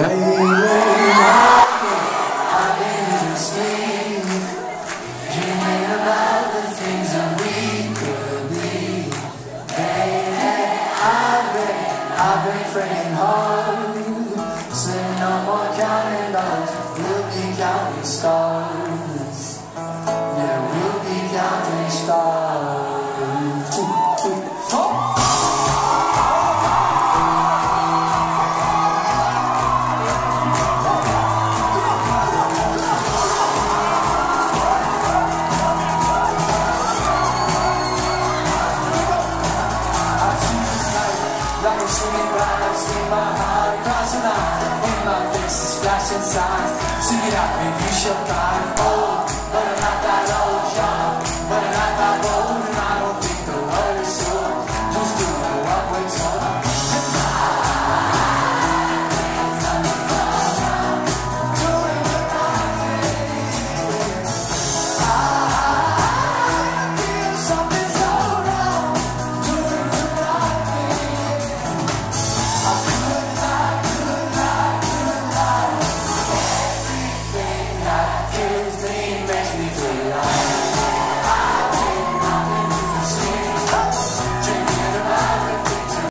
I've been. Baby, I've been, I've been hard, no more counting dollars, we'll be counting stars. Yeah, we'll be counting stars. Like a swinging blind. I see my heart the line. In my face is flashing signs. Sing it out you shall find. Oh,